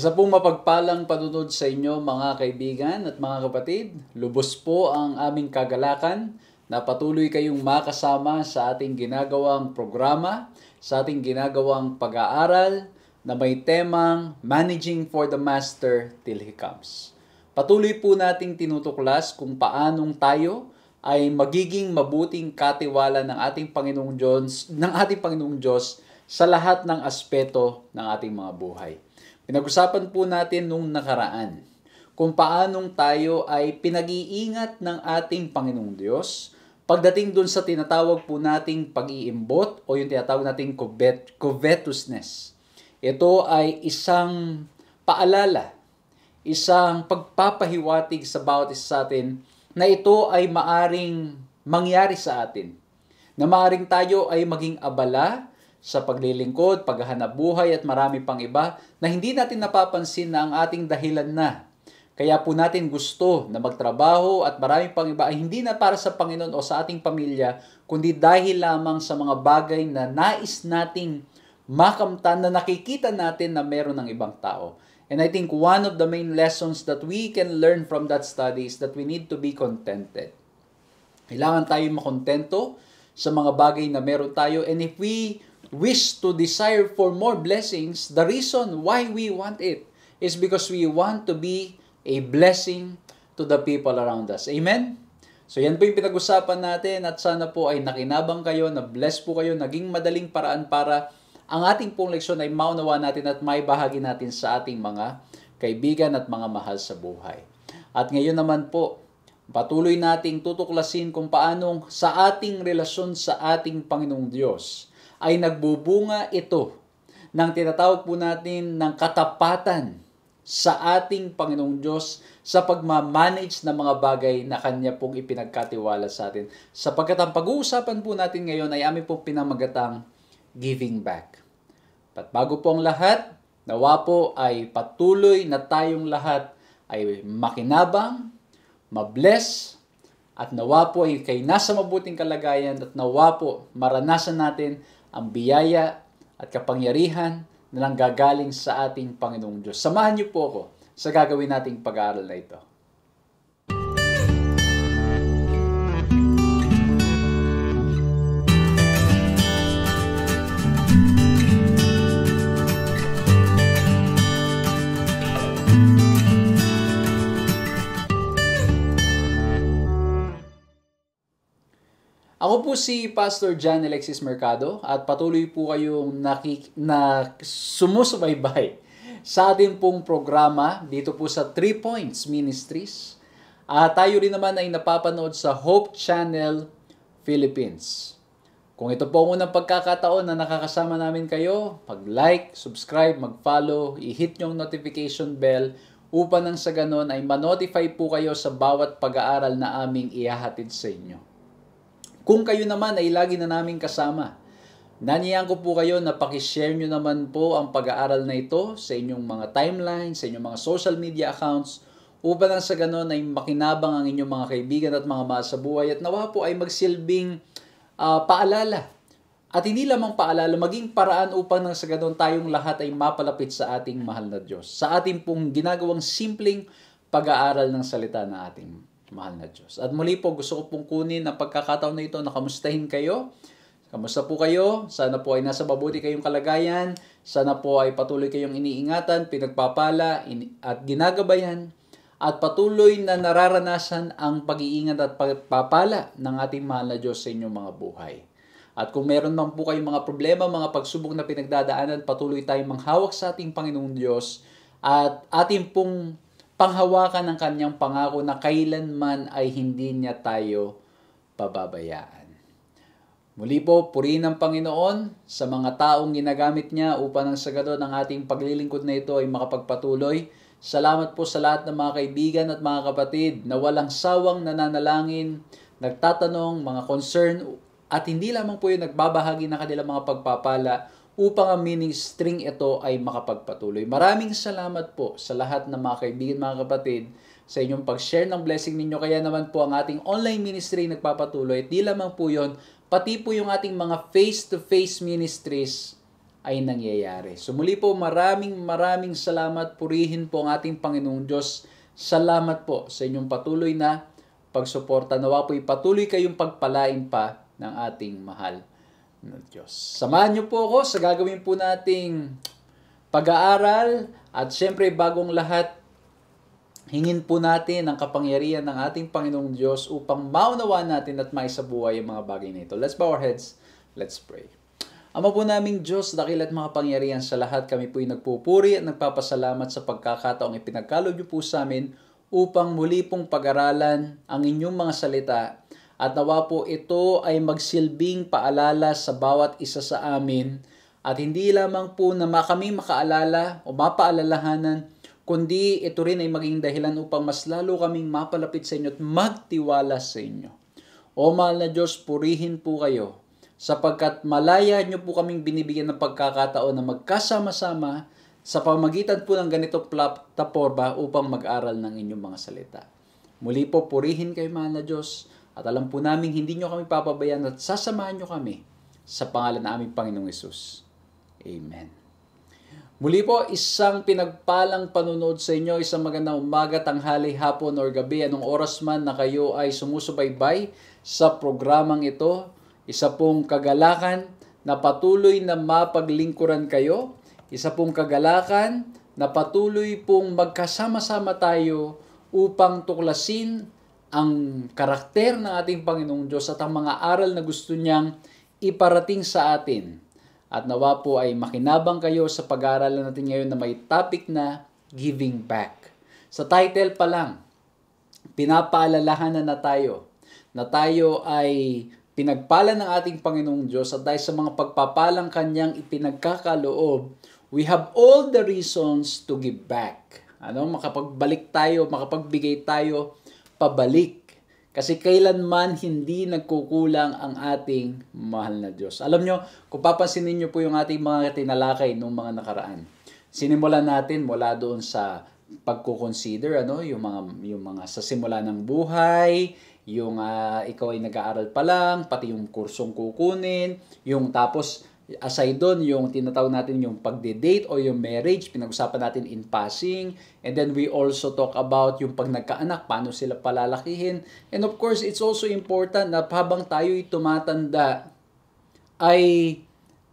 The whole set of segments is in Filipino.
Isa pong mapagpalang panunod sa inyo mga kaibigan at mga kapatid. Lubos po ang aming kagalakan na patuloy kayong makasama sa ating ginagawang programa, sa ating ginagawang pag-aaral na may temang Managing for the Master Till He Comes. Patuloy po nating tinutuklas kung paanong tayo ay magiging mabuting katiwala ng ating Panginoong Diyos, ng ating Panginoong Diyos sa lahat ng aspeto ng ating mga buhay. Pinag-usapan po natin nung nakaraan kung paanong tayo ay pinag-iingat ng ating Panginoong Diyos pagdating dun sa tinatawag po nating pag-iimbot o yung tinatawag nating covet, covetousness. Ito ay isang paalala, isang pagpapahiwatig sa bawat isa sa atin na ito ay maaring mangyari sa atin. Na maaring tayo ay maging abala sa paglilingkod, paghahanap buhay at marami pang iba na hindi natin napapansin na ang ating dahilan na. Kaya po natin gusto na magtrabaho at marami pang iba ay hindi na para sa Panginoon o sa ating pamilya, kundi dahil lamang sa mga bagay na nais nating makamtan na nakikita natin na meron ng ibang tao. And I think one of the main lessons that we can learn from that study is that we need to be contented. Kailangan tayo makontento sa mga bagay na meron tayo. And if we wish to desire for more blessings, the reason why we want it is because we want to be a blessing to the people around us. Amen? So yan po yung pinag-usapan natin at sana po ay nakinabang kayo, na bless po kayo, naging madaling paraan para ang ating pong leksyon ay maunawa natin at may bahagi natin sa ating mga kaibigan at mga mahal sa buhay. At ngayon naman po, patuloy nating tutuklasin kung paanong sa ating relasyon sa ating Panginoong Diyos ay nagbubunga ito ng tinatawag po natin ng katapatan sa ating Panginoong Diyos sa pagmamanage ng mga bagay na Kanya pong ipinagkatiwala sa atin. Sapagkat ang pag-uusapan po natin ngayon ay aming pong pinamagatang giving back. At bago po ang lahat, nawa po ay patuloy na tayong lahat ay makinabang, mabless, at nawa po ay kay nasa mabuting kalagayan at nawa po maranasan natin ang biyaya at kapangyarihan na lang gagaling sa ating Panginoong Diyos. Samahan niyo po ako sa gagawin nating pag-aaral na ito. Ako po si Pastor John Alexis Mercado at patuloy po kayong nakik- na sumusubaybay sa ating pong programa dito po sa Three Points Ministries. At tayo rin naman ay napapanood sa Hope Channel Philippines. Kung ito po ang unang pagkakataon na nakakasama namin kayo, mag-like, subscribe, mag-follow, i-hit yung notification bell upang nang sa ganon ay ma-notify po kayo sa bawat pag-aaral na aming ihahatid sa inyo. Kung kayo naman ay lagi na namin kasama, naniyang ko po kayo na pakishare nyo naman po ang pag-aaral na ito sa inyong mga timeline, sa inyong mga social media accounts, upang sa ganon ay makinabang ang inyong mga kaibigan at mga mahal sa buhay at nawa po ay magsilbing uh, paalala. At hindi lamang paalala, maging paraan upang nang sa ganon tayong lahat ay mapalapit sa ating mahal na Diyos. Sa ating pong ginagawang simpleng pag-aaral ng salita ng ating mahal na Diyos. At muli po, gusto ko pong kunin ang pagkakataon na ito na kamustahin kayo. Kamusta po kayo? Sana po ay nasa mabuti kayong kalagayan. Sana po ay patuloy kayong iniingatan, pinagpapala at ginagabayan at patuloy na nararanasan ang pag-iingat at pagpapala ng ating mahal na Diyos sa inyong mga buhay. At kung meron man po kayong mga problema, mga pagsubok na pinagdadaanan, patuloy tayong manghawak sa ating Panginoong Diyos at ating pong panghawakan ng kanyang pangako na kailanman ay hindi niya tayo pababayaan. Muli po, purihin ng Panginoon sa mga taong ginagamit niya upang ang sagado ng ating paglilingkod na ito ay makapagpatuloy. Salamat po sa lahat ng mga kaibigan at mga kapatid na walang sawang nananalangin, nagtatanong, mga concern, at hindi lamang po yung nagbabahagi ng kanilang mga pagpapala upang ang ministering ito ay makapagpatuloy. Maraming salamat po sa lahat ng mga kaibigan, mga kapatid, sa inyong pag-share ng blessing ninyo. Kaya naman po ang ating online ministry nagpapatuloy. At di lamang po yon pati po yung ating mga face-to-face ministries ay nangyayari. So muli po maraming maraming salamat. Purihin po ang ating Panginoong Diyos. Salamat po sa inyong patuloy na pagsuporta. Nawa po patuloy kayong pagpalain pa ng ating mahal na Diyos. Samahan niyo po ako sa gagawin po nating pag-aaral at syempre bagong lahat hingin po natin ang kapangyarihan ng ating Panginoong Diyos upang maunawa natin at maisabuhay ang mga bagay na ito. Let's bow our heads. Let's pray. Ama po naming Diyos, dakil at makapangyarihan sa lahat, kami po'y nagpupuri at nagpapasalamat sa pagkakataong ipinagkalog niyo po sa amin upang muli pong pag-aralan ang inyong mga salita at nawa po ito ay magsilbing paalala sa bawat isa sa amin at hindi lamang po na kami makaalala o mapaalalahanan kundi ito rin ay maging dahilan upang mas lalo kaming mapalapit sa inyo at magtiwala sa inyo. O mahal na Diyos, purihin po kayo sapagkat malaya nyo po kaming binibigyan ng pagkakataon na magkasama-sama sa pamagitan po ng ganito plataforma upang mag-aral ng inyong mga salita. Muli po, purihin kayo mahal na Diyos at alam po namin hindi nyo kami papabayan at sasamahan nyo kami sa pangalan ng aming Panginoong Isus. Amen. Muli po, isang pinagpalang panunood sa inyo, isang magandang umaga, tanghali, hapon, or gabi, anong oras man na kayo ay sumusubaybay sa programang ito isa pong kagalakan na patuloy na mapaglingkuran kayo. Isa pong kagalakan na patuloy pong magkasama-sama tayo upang tuklasin ang karakter ng ating Panginoong Diyos at ang mga aral na gusto niyang iparating sa atin. At nawa po ay makinabang kayo sa pag-aaralan natin ngayon na may topic na giving back. Sa title pa lang, pinapaalalahanan na tayo na tayo ay pinagpala ng ating Panginoong Diyos at dahil sa mga pagpapalang kanyang ipinagkakaloob, we have all the reasons to give back. Ano, makapagbalik tayo, makapagbigay tayo pabalik. Kasi kailanman hindi nagkukulang ang ating mahal na Diyos. Alam nyo, kung papansinin nyo po yung ating mga tinalakay nung mga nakaraan, sinimulan natin mula doon sa pagko-consider ano yung mga yung mga sa simula ng buhay yung uh, ikaw ay nag-aaral pa lang, pati yung kursong kukunin, yung tapos aside doon yung tinatawag natin yung pagde-date o yung marriage, pinag-usapan natin in passing. And then we also talk about yung pag nagkaanak, paano sila palalakihin. And of course, it's also important na habang tayo'y tumatanda, ay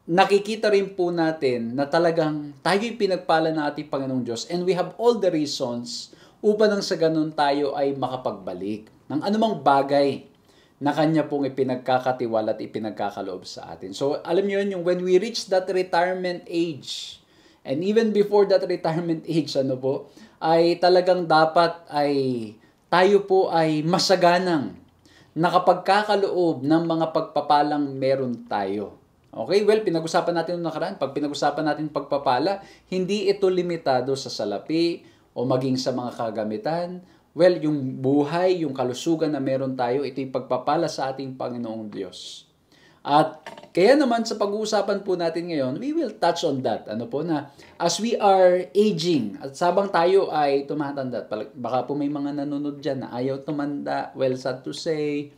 nakikita rin po natin na talagang tayo'y pinagpala ng ating Panginoong Diyos and we have all the reasons upang nang sa ganun tayo ay makapagbalik ng anumang bagay na kanya pong ipinagkakatiwala at ipinagkakaloob sa atin. So, alam niyo yun, yung when we reach that retirement age, and even before that retirement age, ano po, ay talagang dapat ay tayo po ay masaganang nakapagkakaloob ng mga pagpapalang meron tayo. Okay, well, pinag-usapan natin noong nakaraan. Pag pinag-usapan natin pagpapala, hindi ito limitado sa salapi o maging sa mga kagamitan Well, yung buhay, yung kalusugan na meron tayo, ito'y pagpapala sa ating Panginoong Diyos. At kaya naman sa pag-uusapan po natin ngayon, we will touch on that. Ano po na, as we are aging, at sabang tayo ay tumatanda, baka po may mga nanonood dyan na ayaw tumanda, well, sad to say,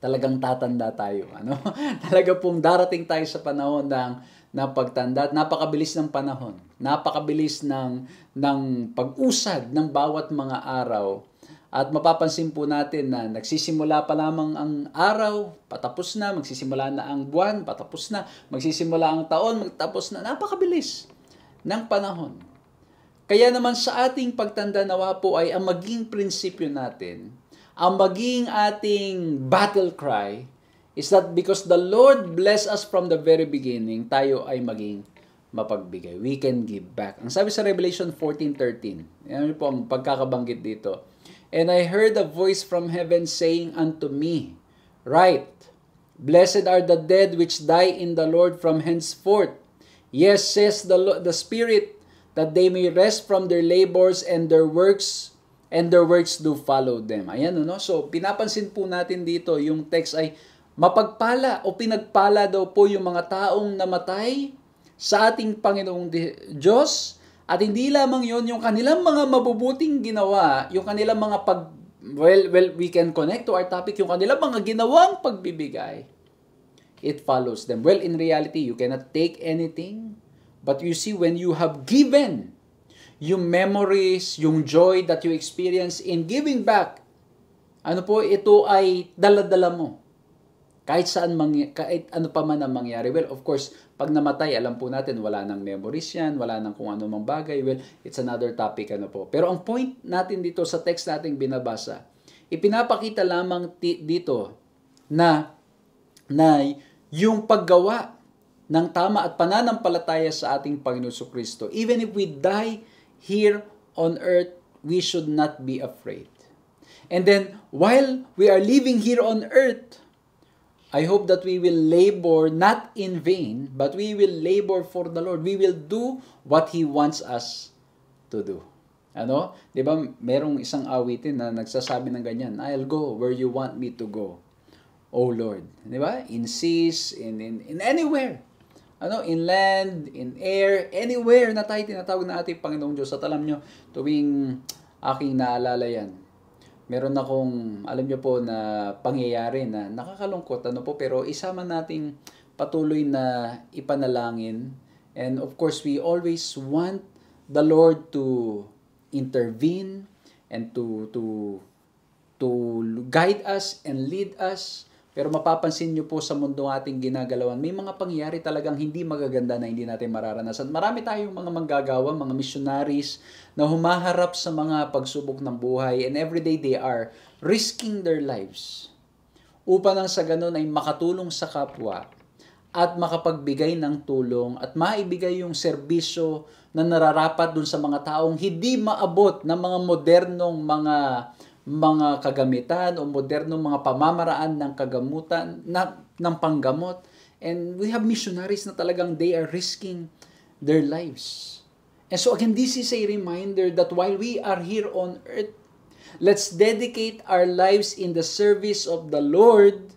talagang tatanda tayo. Ano? Talaga pong darating tayo sa panahon ng na pagtanda at napakabilis ng panahon. Napakabilis ng, ng pag-usad ng bawat mga araw. At mapapansin po natin na nagsisimula pa lamang ang araw, patapos na, magsisimula na ang buwan, patapos na, magsisimula ang taon, magtapos na. Napakabilis ng panahon. Kaya naman sa ating pagtanda nawa po ay ang maging prinsipyo natin, ang maging ating battle cry, is that because the Lord bless us from the very beginning, tayo ay maging mapagbigay. We can give back. Ang sabi sa Revelation 14.13, yan po ang pagkakabanggit dito. And I heard a voice from heaven saying unto me, Right, blessed are the dead which die in the Lord from henceforth. Yes, says the, the Spirit, that they may rest from their labors and their works and their works do follow them. Ayan, no? So, pinapansin po natin dito, yung text ay Mapagpala o pinagpala daw po yung mga taong namatay sa ating Panginoong Diyos at hindi lamang yon yung kanilang mga mabubuting ginawa, yung kanilang mga pag well well we can connect to our topic yung kanilang mga ginawang pagbibigay it follows them. Well, in reality, you cannot take anything. But you see, when you have given, yung memories, yung joy that you experience in giving back, ano po, ito ay daladala mo. Kahit saan, mangy- kahit ano pa man ang mangyari. Well, of course, pag namatay, alam po natin, wala nang memories yan, wala nang kung ano mang bagay. Well, it's another topic, ano po. Pero ang point natin dito sa text nating binabasa, ipinapakita lamang ti- dito na, na yung paggawa ng tama at pananampalataya sa ating Panginoon Kristo, even if we die here on earth, we should not be afraid. And then, while we are living here on earth, I hope that we will labor not in vain, but we will labor for the Lord. We will do what He wants us to do. Ano? 'Di ba? Merong isang awitin na nagsasabi ng ganyan, I'll go where you want me to go. Oh Lord. 'Di ba? In seas, in, in, in anywhere. Ano? In land, in air, anywhere na tayo tinatawag na ating Panginoong Diyos. At alam nyo, tuwing aking naalala yan, meron akong, alam nyo po, na pangyayari na nakakalungkot, ano po, pero isama nating patuloy na ipanalangin. And of course, we always want the Lord to intervene and to to to guide us and lead us. Pero mapapansin nyo po sa mundo ating ginagalawan, may mga pangyayari talagang hindi magaganda na hindi natin mararanasan. Marami tayong mga manggagawa, mga missionaries na humaharap sa mga pagsubok ng buhay and everyday they are risking their lives upang nang sa ganun ay makatulong sa kapwa at makapagbigay ng tulong at maibigay yung serbisyo na nararapat dun sa mga taong hindi maabot ng mga modernong mga mga kagamitan o modernong mga pamamaraan ng kagamutan na, ng panggamot. And we have missionaries na talagang they are risking their lives. And so again, this is a reminder that while we are here on earth, let's dedicate our lives in the service of the Lord.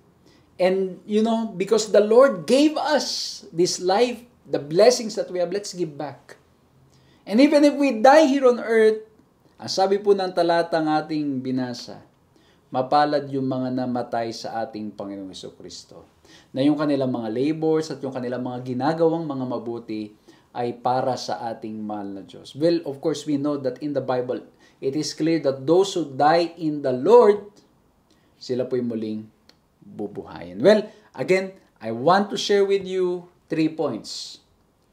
And, you know, because the Lord gave us this life, the blessings that we have, let's give back. And even if we die here on earth, ang sabi po ng talatang ating binasa, mapalad yung mga namatay sa ating Panginoong Heso Kristo. Na yung kanilang mga labors at yung kanilang mga ginagawang mga mabuti ay para sa ating mahal na Diyos. Well, of course, we know that in the Bible, it is clear that those who die in the Lord, sila po'y muling bubuhayin. Well, again, I want to share with you three points.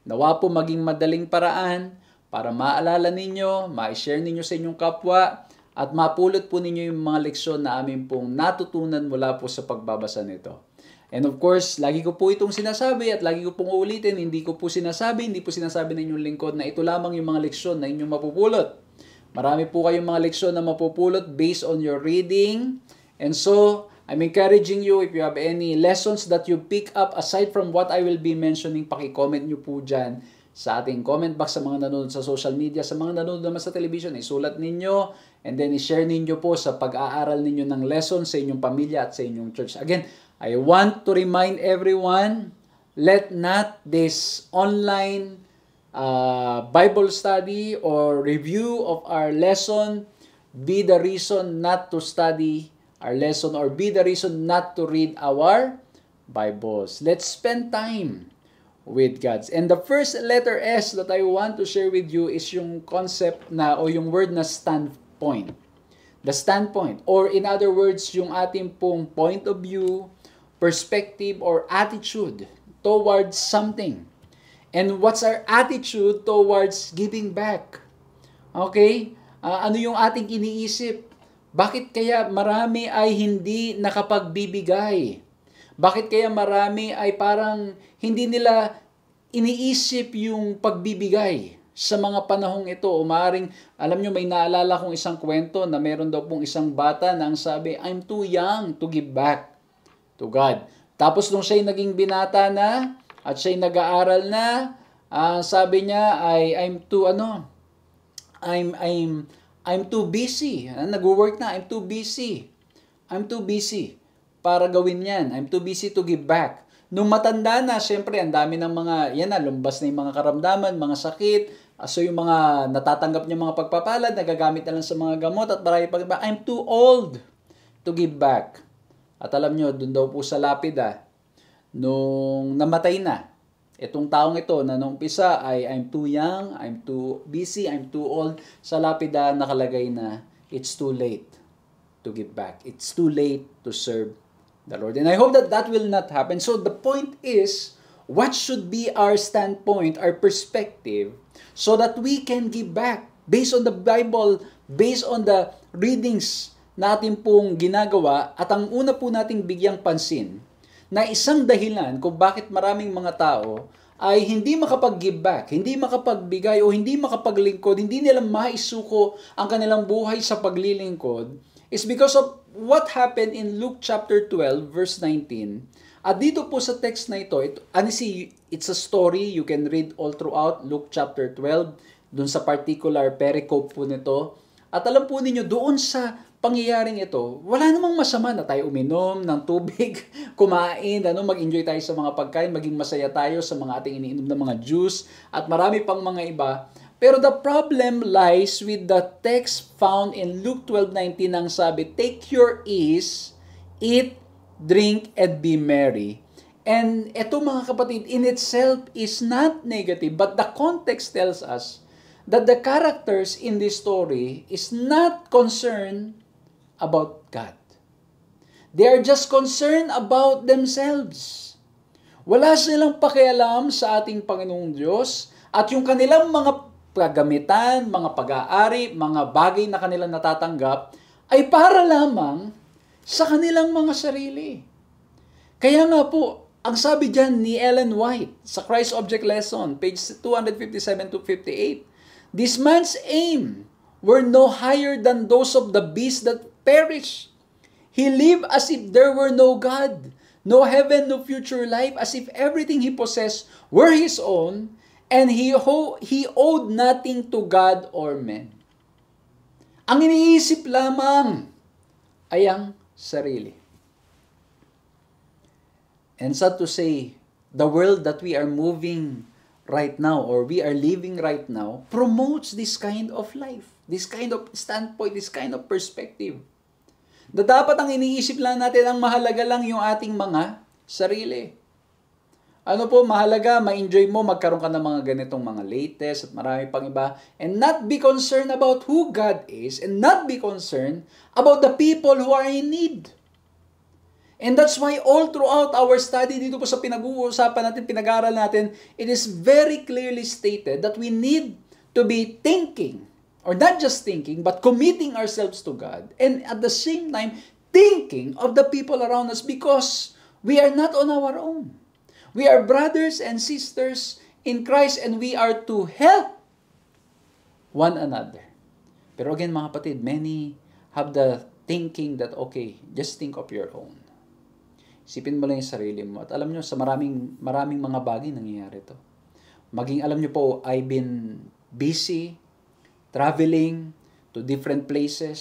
Nawa po maging madaling paraan para maalala ninyo, ma-share ninyo sa inyong kapwa, at mapulot po ninyo yung mga leksyon na amin pong natutunan mula po sa pagbabasa nito. And of course, lagi ko po itong sinasabi at lagi ko pong uulitin, hindi ko po sinasabi, hindi po sinasabi ng inyong lingkod na ito lamang yung mga leksyon na inyong mapupulot. Marami po kayong mga leksyon na mapupulot based on your reading. And so, I'm encouraging you, if you have any lessons that you pick up aside from what I will be mentioning, paki-comment nyo po dyan sa ating comment box sa mga nanonood sa social media, sa mga nanonood naman sa television, isulat ninyo and then i-share ninyo po sa pag-aaral ninyo ng lesson sa inyong pamilya at sa inyong church. Again, I want to remind everyone, let not this online uh, Bible study or review of our lesson be the reason not to study our lesson or be the reason not to read our Bibles. Let's spend time with God's. And the first letter S that I want to share with you is yung concept na o yung word na standpoint. The standpoint or in other words yung ating pong point of view, perspective or attitude towards something. And what's our attitude towards giving back? Okay? Uh, ano yung ating iniisip? Bakit kaya marami ay hindi nakapagbibigay? Bakit kaya marami ay parang hindi nila iniisip yung pagbibigay sa mga panahong ito? O maaaring, alam nyo, may naalala kong isang kwento na meron daw pong isang bata na ang sabi, I'm too young to give back to God. Tapos nung siya'y naging binata na, at siya'y nag-aaral na, uh, sabi niya ay I'm too ano, I'm I'm I'm too busy. Nag-work na, I'm too busy. I'm too busy para gawin 'yan. I'm too busy to give back. Nung matanda na, syempre, ang dami ng mga, yan na, lumbas na yung mga karamdaman, mga sakit, so yung mga natatanggap niya mga pagpapalad, nagagamit na lang sa mga gamot at marami pag I'm too old to give back. At alam nyo, dun daw po sa lapida, nung namatay na. Itong taong ito na nung umpisa ay I'm too young, I'm too busy, I'm too old. Sa lapida nakalagay na it's too late to give back. It's too late to serve the Lord. And I hope that that will not happen. So the point is, what should be our standpoint, our perspective, so that we can give back based on the Bible, based on the readings natin pong ginagawa at ang una po nating bigyang pansin na isang dahilan kung bakit maraming mga tao ay hindi makapag-give back, hindi makapagbigay o hindi makapaglingkod, hindi nila maisuko ang kanilang buhay sa paglilingkod is because of what happened in Luke chapter 12 verse 19. At dito po sa text na ito, ito honestly, it's a story you can read all throughout Luke chapter 12 dun sa particular pericope po nito. At alam po ninyo, doon sa pangyayaring ito, wala namang masama na tayo uminom ng tubig, kumain, ano, mag-enjoy tayo sa mga pagkain, maging masaya tayo sa mga ating iniinom na mga juice, at marami pang mga iba. Pero the problem lies with the text found in Luke 12:19 nang sabi, Take your ease, eat, drink, and be merry. And ito mga kapatid, in itself is not negative, but the context tells us that the characters in this story is not concerned about God. They are just concerned about themselves. Wala silang pakialam sa ating Panginoong Diyos at yung kanilang mga kagamitan, mga pag-aari, mga bagay na kanilang natatanggap ay para lamang sa kanilang mga sarili. Kaya nga po, ang sabi dyan ni Ellen White sa Christ Object Lesson, page 257 to 58, This man's aim were no higher than those of the beasts that perish. He lived as if there were no God, no heaven, no future life, as if everything he possessed were his own, and he, ho- he owed nothing to God or men. Ang iniisip lamang ay ang sarili. And sad to say, the world that we are moving right now or we are living right now promotes this kind of life, this kind of standpoint, this kind of perspective. Na dapat ang iniisip lang natin, ang mahalaga lang yung ating mga sarili. Ano po, mahalaga, ma-enjoy mo, magkaroon ka ng mga ganitong mga latest at marami pang iba. And not be concerned about who God is and not be concerned about the people who are in need. And that's why all throughout our study dito po sa pinag-uusapan natin, pinag-aaral natin, it is very clearly stated that we need to be thinking or not just thinking, but committing ourselves to God, and at the same time, thinking of the people around us because we are not on our own. We are brothers and sisters in Christ, and we are to help one another. Pero again, mga kapatid, many have the thinking that, okay, just think of your own. Isipin mo lang yung sarili mo. At alam nyo, sa maraming, maraming mga bagay nangyayari to. Maging alam nyo po, I've been busy, traveling to different places,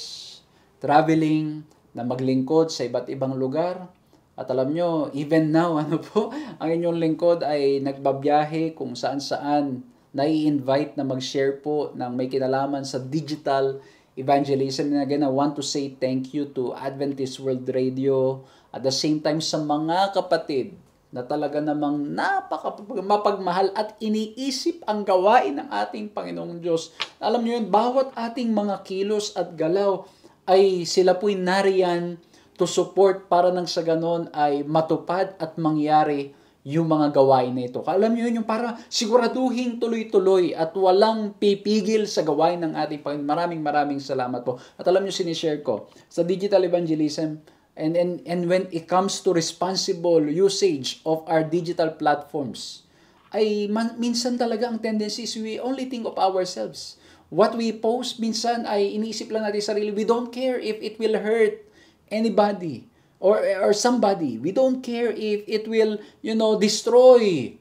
traveling na maglingkod sa iba't ibang lugar. At alam nyo, even now, ano po, ang inyong lingkod ay nagbabiyahe kung saan-saan nai-invite na mag-share po ng may kinalaman sa digital evangelism. And again, I want to say thank you to Adventist World Radio, at the same time sa mga kapatid na talaga namang napaka mapagmahal at iniisip ang gawain ng ating Panginoong Diyos. Alam niyo yun, bawat ating mga kilos at galaw ay sila po'y nariyan to support para nang sa ganon ay matupad at mangyari yung mga gawain na ito. Alam niyo yun, yung para siguraduhin tuloy-tuloy at walang pipigil sa gawain ng ating Panginoon. Maraming maraming salamat po. At alam niyo, sinishare ko, sa digital evangelism, And, and, and when it comes to responsible usage of our digital platforms, ay man, minsan talaga ang tendency is we only think of ourselves. What we post minsan ay iniisip lang natin sarili. We don't care if it will hurt anybody or or somebody. We don't care if it will, you know, destroy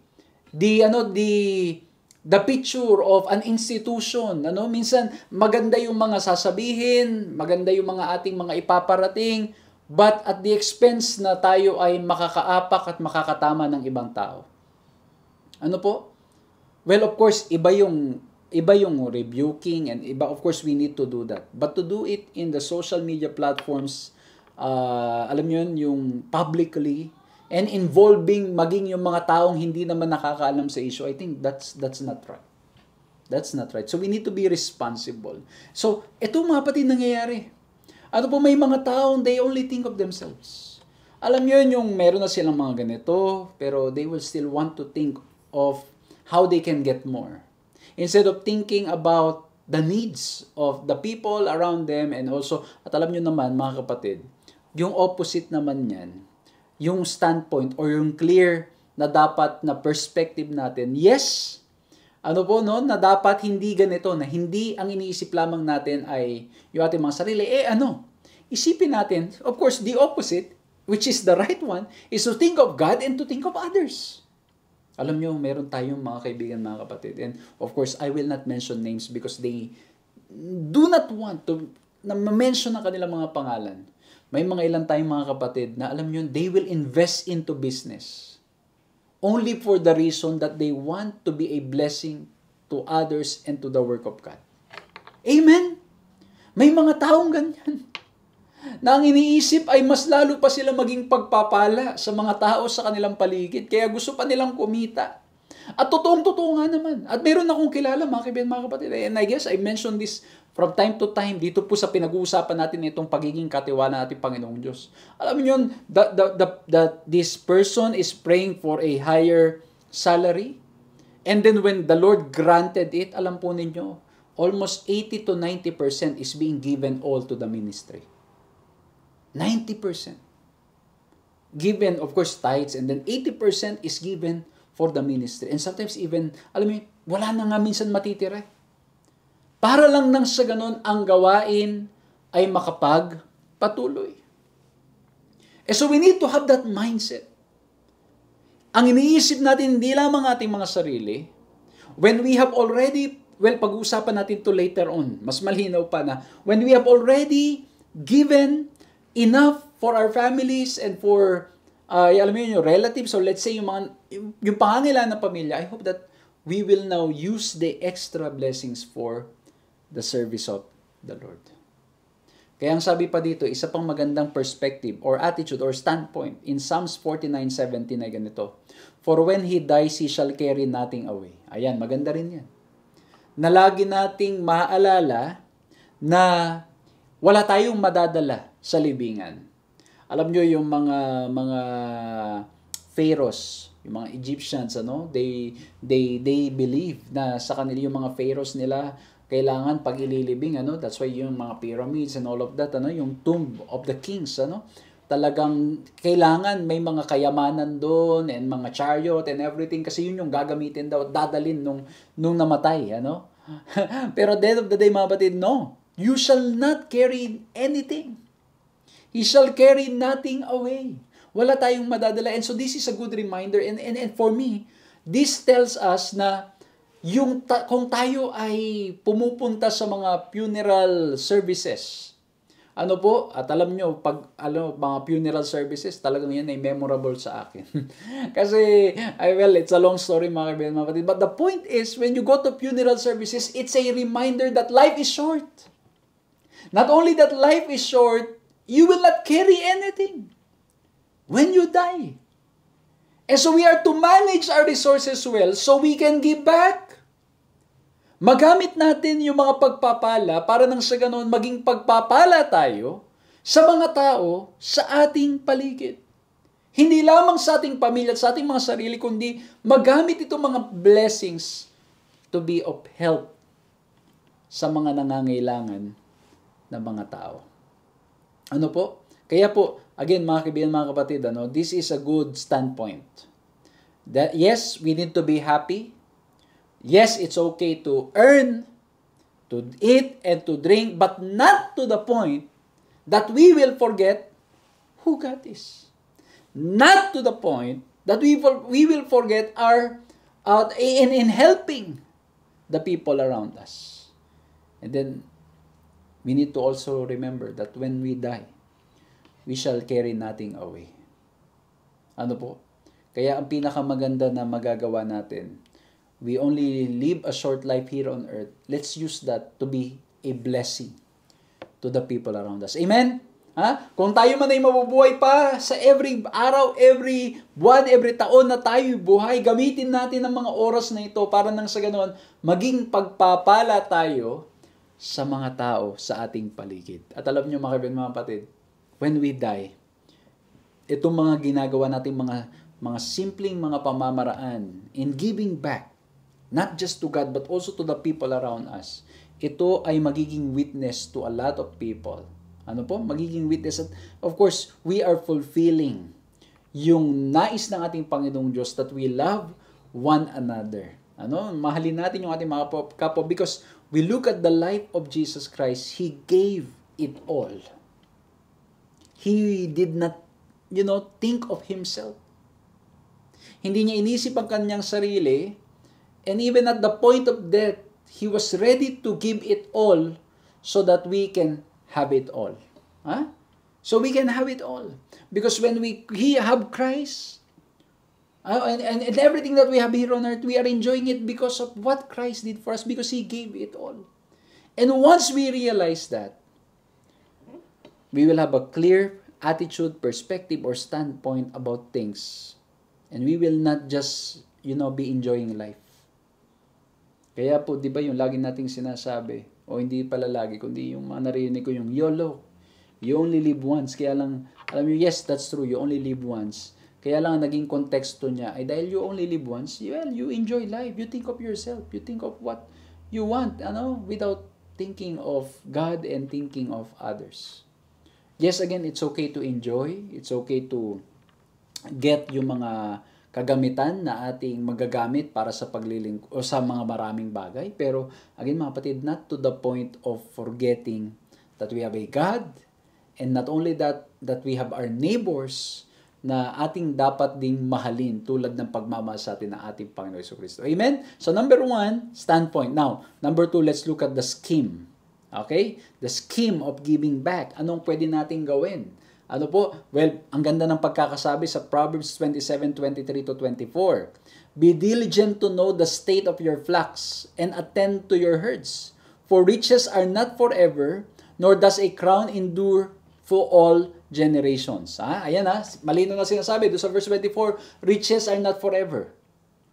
the ano the the picture of an institution. Ano, minsan maganda yung mga sasabihin, maganda yung mga ating mga ipaparating, but at the expense na tayo ay makakaapak at makakatama ng ibang tao. Ano po? Well, of course, iba yung iba yung rebuking and iba of course we need to do that. But to do it in the social media platforms, uh, alam yun, yung publicly and involving maging yung mga taong hindi naman nakakaalam sa issue, I think that's that's not right. That's not right. So we need to be responsible. So, ito mga kapatid nangyayari. Ano po may mga taong they only think of themselves. Alam yun yung meron na silang mga ganito, pero they will still want to think of how they can get more. Instead of thinking about the needs of the people around them and also, at alam niyo naman mga kapatid, yung opposite naman yan, yung standpoint or yung clear na dapat na perspective natin, yes, ano po no, na dapat hindi ganito, na hindi ang iniisip lamang natin ay yung ating mga sarili, eh ano, isipin natin, of course, the opposite, which is the right one, is to think of God and to think of others. Alam nyo, meron tayong mga kaibigan, mga kapatid. And of course, I will not mention names because they do not want to na mention ang kanilang mga pangalan. May mga ilan tayong mga kapatid na alam nyo, they will invest into business only for the reason that they want to be a blessing to others and to the work of God. Amen? May mga taong ganyan na ang iniisip ay mas lalo pa sila maging pagpapala sa mga tao sa kanilang paligid. Kaya gusto pa nilang kumita. At totoong-totoo nga naman. At meron akong kilala, mga kaibigan, mga kapatid. And I guess I mentioned this from time to time dito po sa pinag-uusapan natin itong pagiging katiwala natin Panginoong Diyos. Alam niyo yun, that, that, that this person is praying for a higher salary. And then when the Lord granted it, alam po ninyo, almost 80 to 90% is being given all to the ministry. 90%. Given, of course, tithes, and then 80% is given for the ministry. And sometimes even, alam mo, wala na nga minsan matitira. Para lang nang sa ganun, ang gawain ay makapagpatuloy. Eh so we need to have that mindset. Ang iniisip natin hindi lamang ating mga sarili, when we have already, well, pag-uusapan natin to later on, mas malinaw pa na, when we have already given enough for our families and for uh, alam yun, yung relatives or let's say yung mga yung, yung ng pamilya, I hope that we will now use the extra blessings for the service of the Lord. Kaya ang sabi pa dito, isa pang magandang perspective or attitude or standpoint in Psalms 49:17 ay ganito. For when he dies, he shall carry nothing away. Ayan, maganda rin yan. Na lagi nating maaalala na wala tayong madadala sa libingan. Alam nyo yung mga mga pharaohs, yung mga Egyptians ano, they they they believe na sa kanila yung mga pharaohs nila kailangan pag ililibing ano, that's why yung mga pyramids and all of that ano, yung tomb of the kings ano, talagang kailangan may mga kayamanan doon and mga chariot and everything kasi yun yung gagamitin daw dadalin nung nung namatay ano. Pero at the end of the day mga batid, no. You shall not carry anything. He shall carry nothing away. Wala tayong madadala. And so this is a good reminder. And, and, and for me, this tells us na yung ta- kung tayo ay pumupunta sa mga funeral services, ano po, at alam nyo, pag ano, mga funeral services, talagang yan ay memorable sa akin. Kasi, I, well, it's a long story mga kaibigan, mga kapatid. But the point is, when you go to funeral services, it's a reminder that life is short. Not only that life is short, you will not carry anything when you die. And so we are to manage our resources well so we can give back. Magamit natin yung mga pagpapala para nang sa ganoon maging pagpapala tayo sa mga tao sa ating paligid. Hindi lamang sa ating pamilya at sa ating mga sarili, kundi magamit itong mga blessings to be of help sa mga nangangailangan ng mga tao. Ano po? Kaya po, again mga kaibigan, mga kapatid, ano, this is a good standpoint. That yes, we need to be happy. Yes, it's okay to earn, to eat and to drink, but not to the point that we will forget who God is. Not to the point that we will, we will forget our uh, in in helping the people around us. And then we need to also remember that when we die, we shall carry nothing away. Ano po? Kaya ang pinakamaganda na magagawa natin, we only live a short life here on earth. Let's use that to be a blessing to the people around us. Amen? Ha? Kung tayo man ay mabubuhay pa sa every araw, every buwan, every taon na tayo buhay, gamitin natin ang mga oras na ito para nang sa ganoon, maging pagpapala tayo sa mga tao sa ating paligid. At alam niyo mga kaibigan, mga kapatid, when we die, itong mga ginagawa natin mga mga simpleng mga pamamaraan in giving back, not just to God but also to the people around us, ito ay magiging witness to a lot of people ano po, magiging witness. At of course, we are fulfilling yung nais ng ating Panginoong Diyos that we love one another. Ano, mahalin natin yung ating mga kapwa because we look at the life of Jesus Christ, He gave it all. He did not, you know, think of Himself. Hindi niya inisip ang kanyang sarili, and even at the point of death, He was ready to give it all so that we can have it all. Huh? So we can have it all. Because when we, we have Christ, uh, and, and, and everything that we have here on earth, we are enjoying it because of what Christ did for us, because He gave it all. And once we realize that, we will have a clear attitude, perspective, or standpoint about things. And we will not just, you know, be enjoying life. Kaya po, di ba yung lagi nating sinasabi, o hindi pala lagi, kundi yung mga narinig ko yung YOLO. You only live once. Kaya lang, alam niyo, yes, that's true. You only live once. Kaya lang naging konteksto niya ay dahil you only live once, well, you enjoy life. You think of yourself. You think of what you want, ano, without thinking of God and thinking of others. Yes, again, it's okay to enjoy. It's okay to get yung mga kagamitan na ating magagamit para sa pagliling o sa mga maraming bagay. Pero again mga kapatid, not to the point of forgetting that we have a God and not only that that we have our neighbors na ating dapat ding mahalin tulad ng pagmamahal sa atin ng ating Panginoon Yeso Kristo. Amen? So number one, standpoint. Now, number two, let's look at the scheme. Okay? The scheme of giving back. Anong pwede nating gawin? Ano po? Well, ang ganda ng pagkakasabi sa Proverbs 27:23 to 24. Be diligent to know the state of your flocks and attend to your herds. For riches are not forever, nor does a crown endure for all generations. Ah, ayan ha, malino na sinasabi do sa verse 24, riches are not forever.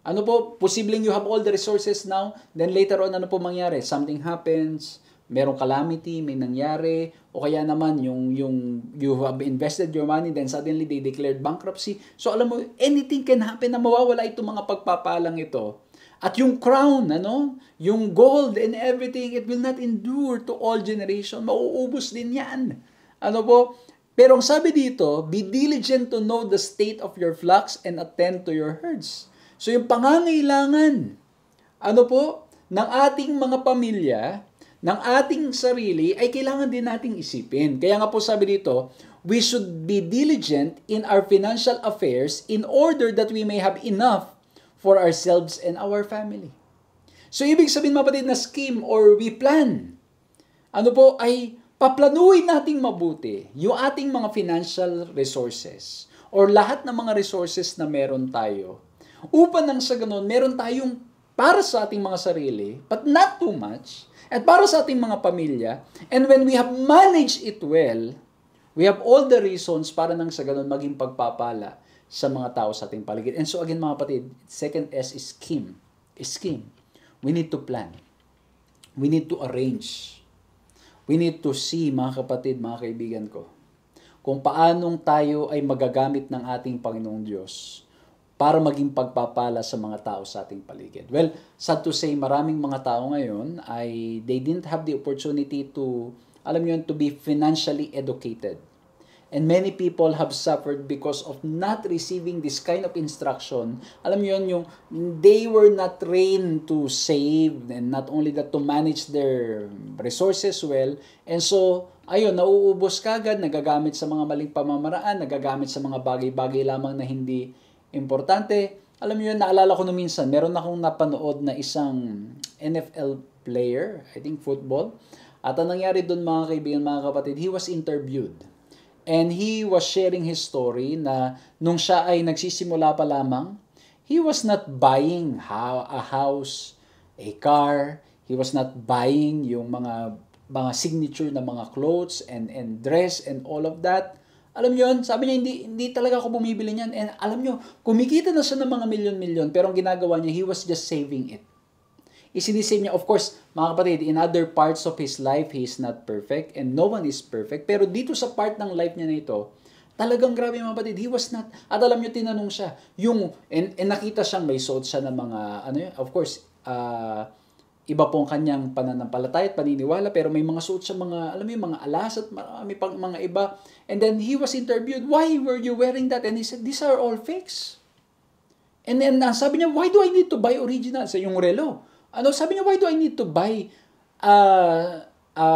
Ano po, posibleng you have all the resources now, then later on ano po mangyari? Something happens, merong calamity, may nangyari, o kaya naman yung, yung you have invested your money, then suddenly they declared bankruptcy. So alam mo, anything can happen na mawawala itong mga pagpapalang ito. At yung crown, ano, yung gold and everything, it will not endure to all generation. Mauubos din yan. Ano po? Pero ang sabi dito, be diligent to know the state of your flocks and attend to your herds. So yung pangangailangan, ano po, ng ating mga pamilya, ng ating sarili ay kailangan din nating isipin. Kaya nga po sabi dito, we should be diligent in our financial affairs in order that we may have enough for ourselves and our family. So ibig sabihin mapatid na scheme or we plan. Ano po ay paplanuin nating mabuti yung ating mga financial resources or lahat ng mga resources na meron tayo upang nang sa ganun meron tayong para sa ating mga sarili but not too much at para sa ating mga pamilya, and when we have managed it well, we have all the reasons para nang sa ganun maging pagpapala sa mga tao sa ating paligid. And so again mga kapatid, second S is scheme. Scheme. We need to plan. We need to arrange. We need to see mga kapatid, mga kaibigan ko, kung paanong tayo ay magagamit ng ating Panginoong Diyos para maging pagpapala sa mga tao sa ating paligid. Well, sad to say, maraming mga tao ngayon ay they didn't have the opportunity to, alam yun, to be financially educated. And many people have suffered because of not receiving this kind of instruction. Alam yun, yung they were not trained to save and not only that to manage their resources well. And so, ayun, nauubos kagad, nagagamit sa mga maling pamamaraan, nagagamit sa mga bagay-bagay lamang na hindi Importante, alam niyo naalala ko no minsan, meron akong napanood na isang NFL player, I think football. At ang nangyari doon mga kaibigan, mga kapatid, he was interviewed. And he was sharing his story na nung siya ay nagsisimula pa lamang, he was not buying a house, a car, he was not buying yung mga mga signature na mga clothes and and dress and all of that. Alam niyo yun, sabi niya, hindi, hindi talaga ako bumibili niyan. And alam niyo, kumikita na siya ng mga milyon-milyon, pero ang ginagawa niya, he was just saving it. Isinisave niya, of course, mga kapatid, in other parts of his life, he is not perfect, and no one is perfect. Pero dito sa part ng life niya na ito, talagang grabe mga kapatid, he was not, at alam niyo, tinanong siya, yung, and, and nakita siyang may suot siya ng mga, ano yun, of course, uh, iba pong kanyang pananampalataya at paniniwala pero may mga suot siya mga alam mo yung mga alas at marami pang mga iba. And then he was interviewed why were you wearing that? And he said these are all fakes. And then uh, sabi niya why do I need to buy original? Sa yung relo. Ano sabi niya why do I need to buy a a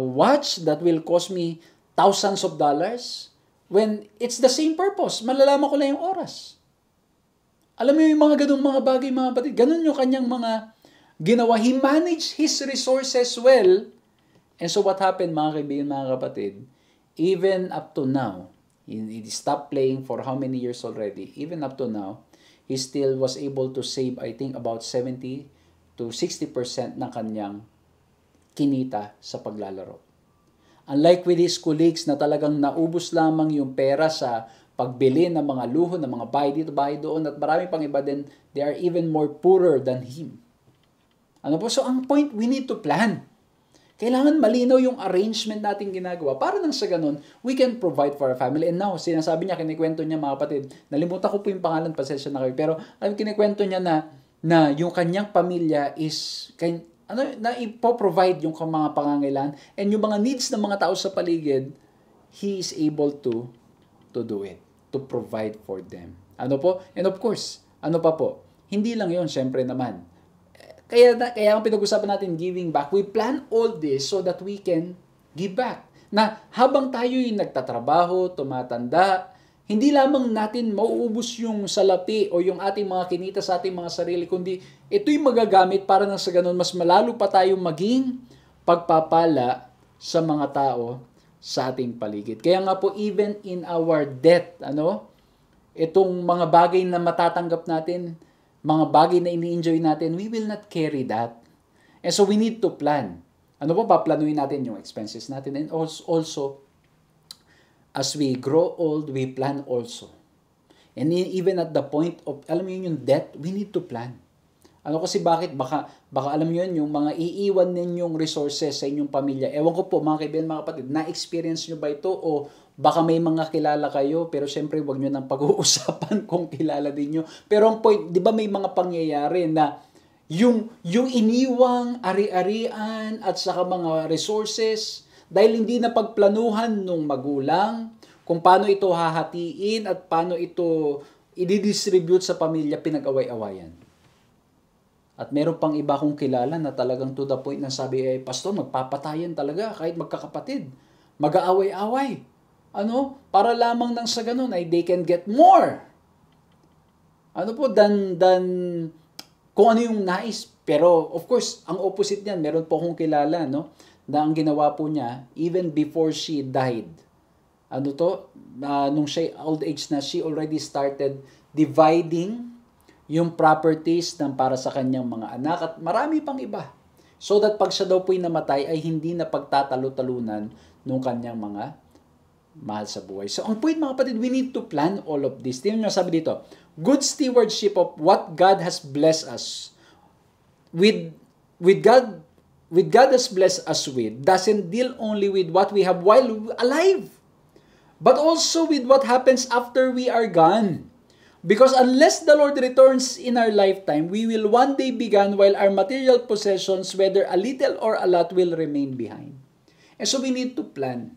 watch that will cost me thousands of dollars when it's the same purpose? Malalaman ko lang yung oras. Alam mo yung mga ganung mga bagay mga kapatid? Ganun yung kanyang mga ginawa. He managed his resources well. And so what happened mga kaibigan, mga kapatid, even up to now, he, he stopped playing for how many years already, even up to now, he still was able to save, I think, about 70 to 60% ng kanyang kinita sa paglalaro. Unlike with his colleagues na talagang naubos lamang yung pera sa pagbili ng mga luho, ng mga bahay dito, bahay doon, at marami pang iba din, they are even more poorer than him. Ano po? So, ang point, we need to plan. Kailangan malinaw yung arrangement natin ginagawa. Para nang sa ganun, we can provide for our family. And now, sinasabi niya, kinikwento niya mga kapatid, nalimutan ko po yung pangalan, pasensya na kayo, pero alam, kinikwento niya na, na yung kanyang pamilya is, kan, ano, na ipo-provide yung mga pangangailangan and yung mga needs ng mga tao sa paligid, he is able to to do it, to provide for them. Ano po? And of course, ano pa po? Hindi lang yon syempre naman kaya, kaya ang pinag-usapan natin, giving back, we plan all this so that we can give back. Na habang tayo'y nagtatrabaho, tumatanda, hindi lamang natin mauubos yung salapi o yung ating mga kinita sa ating mga sarili, kundi ito'y magagamit para nang sa ganun, mas malalo pa tayong maging pagpapala sa mga tao sa ating paligid. Kaya nga po, even in our death, ano, itong mga bagay na matatanggap natin, mga bagay na ini-enjoy natin, we will not carry that. And so we need to plan. Ano po, paplanuin natin yung expenses natin. And also, also as we grow old, we plan also. And even at the point of, alam mo yun, yung death, we need to plan. Ano kasi bakit? Baka, baka alam nyo yun, yung mga iiwan ninyong resources sa inyong pamilya. Ewan ko po, mga kaibigan, mga kapatid, na-experience nyo ba ito o Baka may mga kilala kayo, pero syempre wag nyo nang pag-uusapan kung kilala din nyo. Pero ang point, di ba may mga pangyayari na yung, yung iniwang ari-arian at saka mga resources, dahil hindi na pagplanuhan nung magulang, kung paano ito hahatiin at paano ito i-distribute sa pamilya, pinag-away-awayan. At meron pang iba kong kilala na talagang to the point na sabi, eh, Pastor, magpapatayan talaga kahit magkakapatid. Mag-aaway-away. Ano? Para lamang nang sa ganun ay they can get more. Ano po, than, than kung ano yung nais. Pero, of course, ang opposite niyan, meron po akong kilala, no? Na ang ginawa po niya, even before she died, ano to, uh, nung siya old age na, she already started dividing yung properties ng para sa kanyang mga anak at marami pang iba. So that pag siya daw po'y namatay ay hindi na pagtatalo-talunan nung kanyang mga mahal sa buhay. So, ang point mga kapatid, we need to plan all of this. Tingnan nyo sabi dito, good stewardship of what God has blessed us with with God with God has blessed us with doesn't deal only with what we have while alive, but also with what happens after we are gone. Because unless the Lord returns in our lifetime, we will one day be gone while our material possessions, whether a little or a lot, will remain behind. And so we need to plan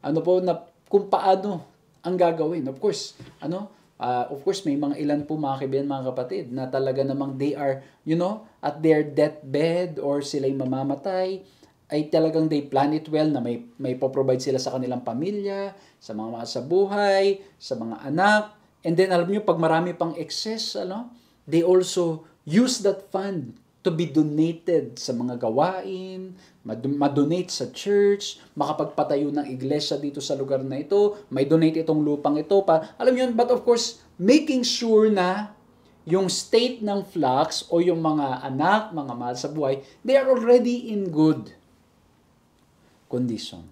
ano po na kung paano ang gagawin. Of course, ano, uh, of course may mga ilan po mga kaibigan, mga kapatid na talaga namang they are, you know, at their deathbed or sila'y mamamatay, ay talagang they plan it well na may may po-provide sila sa kanilang pamilya, sa mga mga sa buhay, sa mga anak. And then alam niyo pag marami pang excess, ano, they also use that fund to be donated sa mga gawain, madonate sa church, makapagpatayo ng iglesia dito sa lugar na ito, may donate itong lupang ito pa. Alam yun, but of course, making sure na yung state ng flux o yung mga anak, mga mahal sa buhay, they are already in good. condition.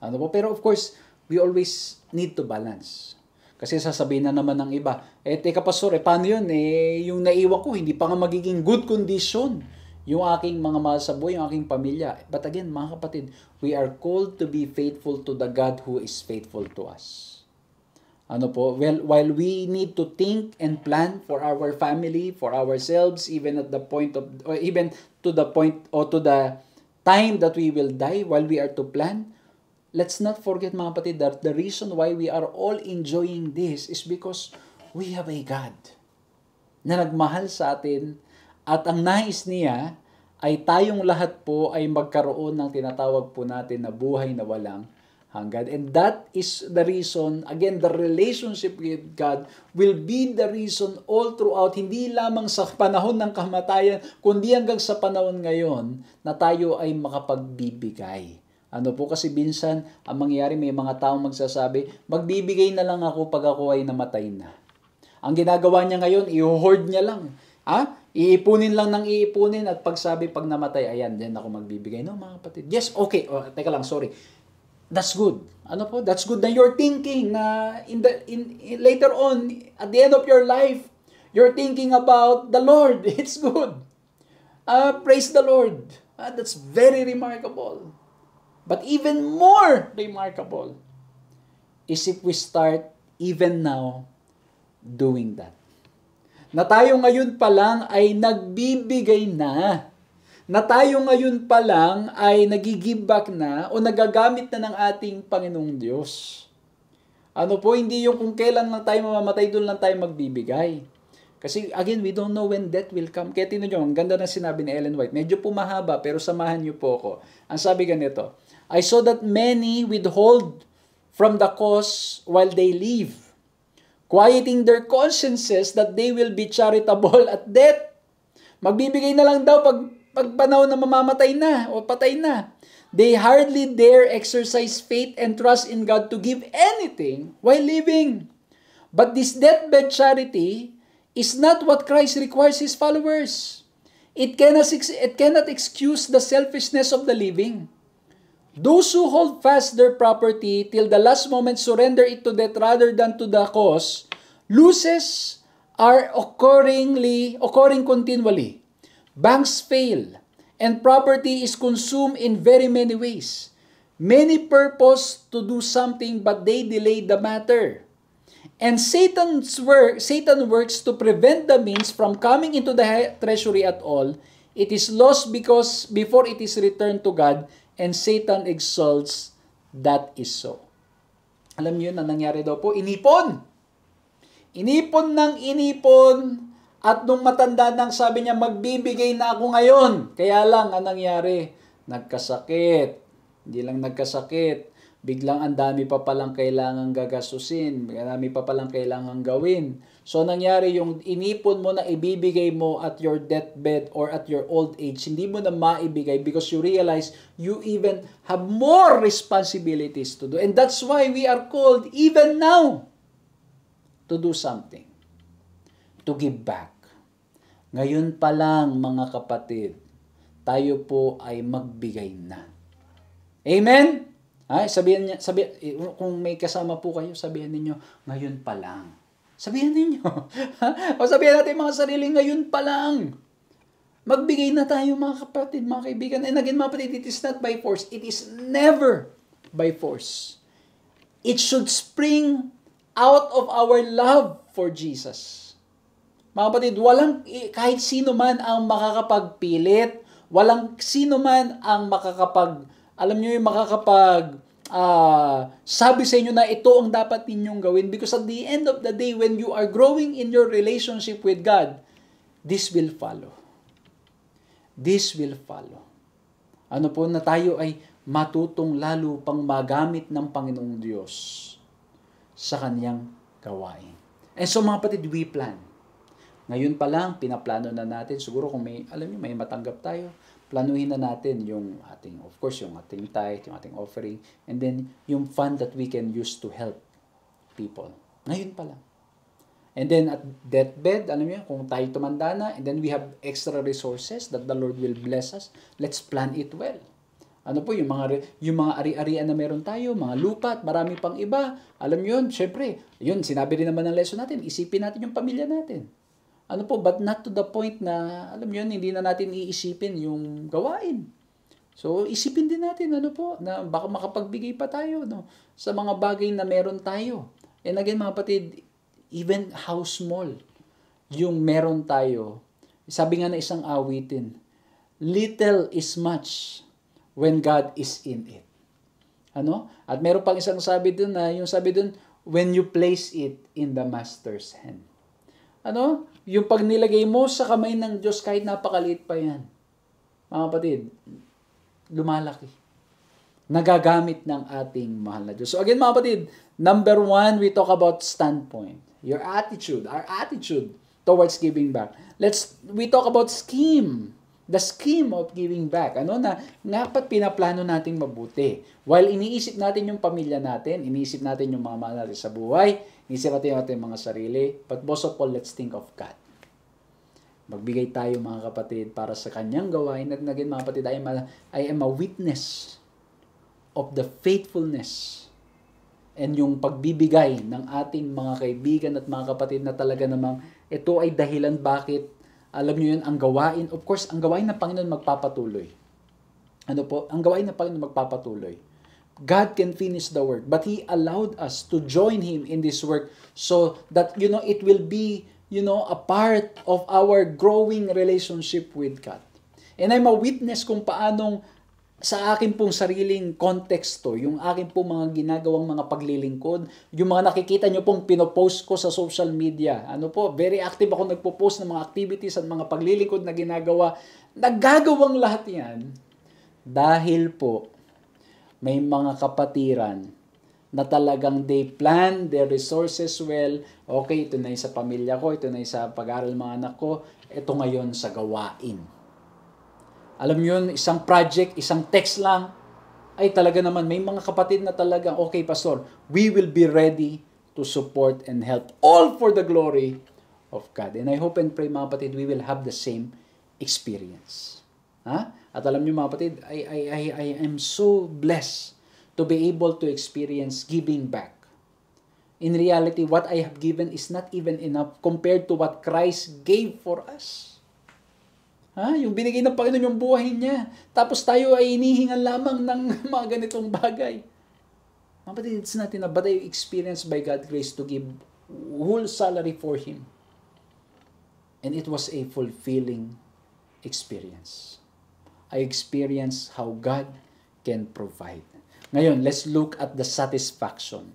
Ano po? Pero of course, we always need to balance. Kasi sasabihin na naman ng iba, eh teka pastor, eh paano yun? Eh yung naiwan ko, hindi pa nga magiging good condition yung aking mga mahal sa buhay, yung aking pamilya. But again, mga kapatid, we are called to be faithful to the God who is faithful to us. Ano po? Well, while we need to think and plan for our family, for ourselves, even at the point of, or even to the point, or to the time that we will die, while we are to plan, let's not forget mga kapatid that the reason why we are all enjoying this is because we have a God na nagmahal sa atin at ang nais niya ay tayong lahat po ay magkaroon ng tinatawag po natin na buhay na walang hanggan. And that is the reason, again, the relationship with God will be the reason all throughout, hindi lamang sa panahon ng kamatayan, kundi hanggang sa panahon ngayon na tayo ay makapagbibigay. Ano po kasi minsan, ang mangyayari, may mga taong magsasabi, magbibigay na lang ako pag ako ay namatay na. Ang ginagawa niya ngayon, i-hoard niya lang. Ha? Iipunin lang ng iipunin at pagsabi pag namatay, ayan, din ako magbibigay. No, mga kapatid. Yes, okay. Oh, teka lang, sorry. That's good. Ano po? That's good na you're thinking na in the in, in later on at the end of your life, you're thinking about the Lord. It's good. Uh, praise the Lord. Uh, that's very remarkable. But even more remarkable is if we start even now doing that na tayo ngayon pa lang ay nagbibigay na, na tayo ngayon pa lang ay nagigive back na o nagagamit na ng ating Panginoong Diyos. Ano po, hindi yung kung kailan lang tayo mamamatay, doon lang tayo magbibigay. Kasi again, we don't know when death will come. Kaya tinan nyo, ang ganda ng sinabi ni Ellen White. Medyo pumahaba, pero samahan nyo po ako. Ang sabi ganito, I saw that many withhold from the cause while they live quieting their consciences that they will be charitable at death. Magbibigay na lang daw pag, pag panahon na mamamatay na o patay na. They hardly dare exercise faith and trust in God to give anything while living. But this deathbed charity is not what Christ requires His followers. It cannot, it cannot excuse the selfishness of the living. Those who hold fast their property till the last moment surrender it to death rather than to the cause, losses are occurringly, occurring continually. Banks fail, and property is consumed in very many ways. Many purpose to do something, but they delay the matter. And Satan's work, Satan works to prevent the means from coming into the treasury at all. It is lost because before it is returned to God, and Satan exalts that is so. Alam niyo na nangyari daw po, inipon. Inipon ng inipon at nung matanda nang sabi niya, magbibigay na ako ngayon. Kaya lang, ang nangyari, nagkasakit. Hindi lang nagkasakit, biglang ang dami pa palang kailangang gagasusin, ang dami pa palang kailangang gawin. So, nangyari yung inipon mo na ibibigay mo at your deathbed or at your old age, hindi mo na maibigay because you realize you even have more responsibilities to do. And that's why we are called even now to do something. To give back. Ngayon pa lang, mga kapatid, tayo po ay magbigay na. Amen? Ay, sabihin niya, sabi, kung may kasama po kayo, sabihin niyo ngayon pa lang Sabihin ninyo. o sabihin natin mga sarili, ngayon pa lang. Magbigay na tayo mga kapatid, mga kaibigan. And again, mga kapatid, it is not by force. It is never by force. It should spring out of our love for Jesus. Mga kapatid, walang, kahit sino man ang makakapagpilit, walang sino man ang makakapag, alam nyo yung makakapag, uh, sabi sa inyo na ito ang dapat ninyong gawin because at the end of the day, when you are growing in your relationship with God, this will follow. This will follow. Ano po na tayo ay matutong lalo pang magamit ng Panginoong Diyos sa kanyang gawain. And so mga patid, we plan. Ngayon pa lang, pinaplano na natin. Siguro kung may, alam niyo, may matanggap tayo planuhin na natin yung ating, of course, yung ating tithe, yung ating offering, and then yung fund that we can use to help people. Ngayon pa lang. And then at deathbed, ano yun, kung tayo tumanda na, and then we have extra resources that the Lord will bless us, let's plan it well. Ano po, yung mga, yung mga ari-arian na meron tayo, mga lupa at marami pang iba. Alam nyo yun, syempre, yun, sinabi rin naman ng lesson natin, isipin natin yung pamilya natin. Ano po, but not to the point na, alam yun, hindi na natin iisipin yung gawain. So, isipin din natin, ano po, na baka makapagbigay pa tayo, no, sa mga bagay na meron tayo. And again, mga patid, even how small yung meron tayo, sabi nga na isang awitin, little is much when God is in it. Ano? At meron pang isang sabi dun na, yung sabi dun, when you place it in the Master's hand. Ano? Yung pag nilagay mo sa kamay ng Diyos, kahit napakaliit pa yan, mga kapatid, lumalaki. Nagagamit ng ating mahal na Diyos. So again, mga kapatid, number one, we talk about standpoint. Your attitude, our attitude towards giving back. Let's, we talk about scheme the scheme of giving back. Ano na, ngapat pinaplano natin mabuti. While iniisip natin yung pamilya natin, iniisip natin yung mga mahal natin sa buhay, iniisip natin yung mga sarili, but most of all, let's think of God. Magbigay tayo mga kapatid para sa kanyang gawain at naging mga kapatid, I am a, I am a witness of the faithfulness and yung pagbibigay ng ating mga kaibigan at mga kapatid na talaga namang ito ay dahilan bakit alam niyo yun, ang gawain, of course, ang gawain ng Panginoon magpapatuloy. Ano po? Ang gawain ng Panginoon magpapatuloy. God can finish the work, but He allowed us to join Him in this work so that, you know, it will be, you know, a part of our growing relationship with God. And I'm a witness kung paanong sa akin pong sariling konteksto, yung akin pong mga ginagawang mga paglilingkod, yung mga nakikita nyo pong pinopost ko sa social media. Ano po, very active ako nagpo-post ng mga activities at mga paglilingkod na ginagawa. Nagagawang lahat yan dahil po may mga kapatiran na talagang they plan their resources well. Okay, ito na sa pamilya ko, ito na sa pag-aaral mga anak ko, ito ngayon sa gawain alam yun, isang project, isang text lang, ay talaga naman, may mga kapatid na talaga, okay, Pastor, we will be ready to support and help all for the glory of God. And I hope and pray, mga kapatid, we will have the same experience. Ha? At alam niyo mga kapatid, I, I, I, I am so blessed to be able to experience giving back. In reality, what I have given is not even enough compared to what Christ gave for us. Ha? Yung binigay ng Panginoon yung buhay niya. Tapos tayo ay inihingan lamang ng mga ganitong bagay. Kapatid, it's not enough, but I experienced by God's grace to give whole salary for Him. And it was a fulfilling experience. I experienced how God can provide. Ngayon, let's look at the satisfaction.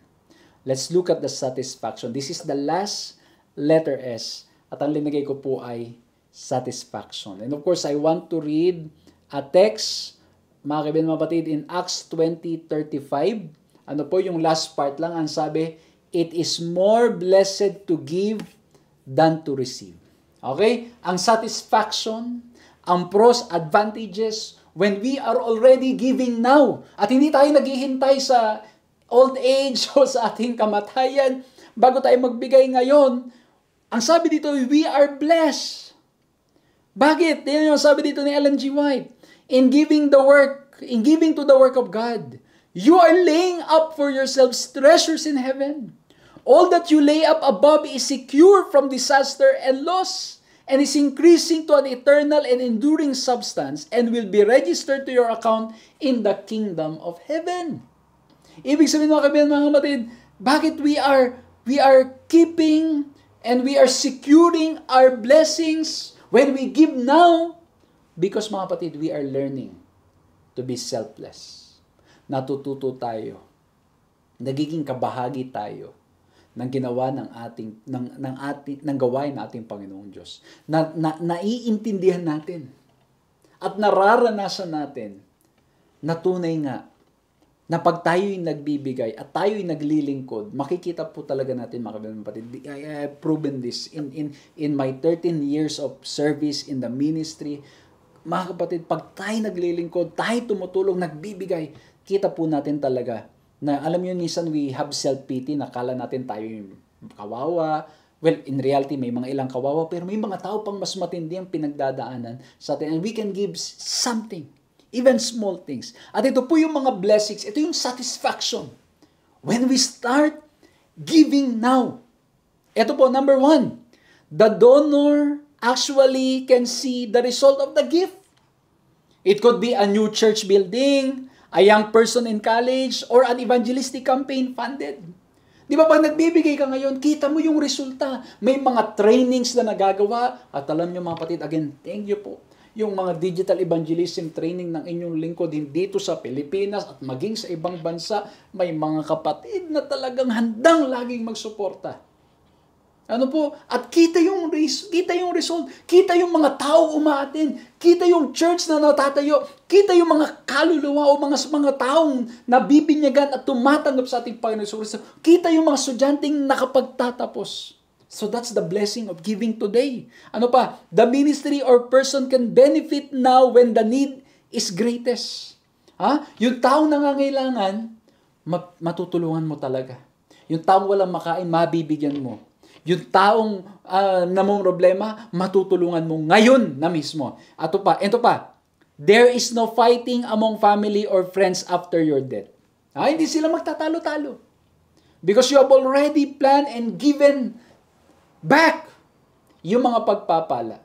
Let's look at the satisfaction. This is the last letter S. At ang linagay ko po ay satisfaction. And of course, I want to read a text, mga kaibigan mga batid, in Acts 20.35. Ano po yung last part lang, ang sabi, It is more blessed to give than to receive. Okay? Ang satisfaction, ang pros, advantages, when we are already giving now, at hindi tayo naghihintay sa old age o sa ating kamatayan, bago tayo magbigay ngayon, ang sabi dito, we are blessed. Bakit? Yan yung sabi dito ni Ellen G. White. In giving the work, in giving to the work of God, you are laying up for yourselves treasures in heaven. All that you lay up above is secure from disaster and loss, and is increasing to an eternal and enduring substance, and will be registered to your account in the kingdom of heaven. Ibig sabihin mga kaibigan, mga kapatid, bakit we are we are keeping and we are securing our blessings When we give now, because mga kapatid, we are learning to be selfless. Natututo tayo. Nagiging kabahagi tayo ng ginawa ng ating ng ng ating ng gawain ng Panginoong Diyos. Na, na naiintindihan natin at nararanasan natin na tunay nga na pag tayo'y nagbibigay at tayo'y naglilingkod, makikita po talaga natin mga kapatid. I have proven this in, in, in my 13 years of service in the ministry. Mga kapatid, pag tayo naglilingkod, tayo tumutulong, nagbibigay, kita po natin talaga na alam niyo minsan we have self-pity, nakala natin tayo yung kawawa, Well, in reality, may mga ilang kawawa, pero may mga tao pang mas matindi ang pinagdadaanan sa atin. And we can give something Even small things. At ito po yung mga blessings. Ito yung satisfaction. When we start giving now. Ito po, number one. The donor actually can see the result of the gift. It could be a new church building, a young person in college, or an evangelistic campaign funded. Di ba pag nagbibigay ka ngayon, kita mo yung resulta. May mga trainings na nagagawa. At alam nyo mga patid, again, thank you po. Yung mga digital evangelism training ng inyong lingkod dito sa Pilipinas at maging sa ibang bansa, may mga kapatid na talagang handang laging magsuporta. Ano po? At kita yung kita yung result, kita yung mga tao umaatin, kita yung church na natatayo, kita yung mga kaluluwa o mga mga taong nabibinyagan at tumatanggap sa ating Panginoon Kristo. Kita yung mga estudyanteng nakapagtatapos. So that's the blessing of giving today. Ano pa? The ministry or person can benefit now when the need is greatest. Ha? Yung taong nangangailangan, matutulungan mo talaga. Yung taong walang makain, mabibigyan mo yung taong uh, namong problema, matutulungan mo ngayon na mismo. Ato pa, ito pa, there is no fighting among family or friends after your death. Ah, hindi sila magtatalo-talo. Because you have already planned and given back yung mga pagpapala.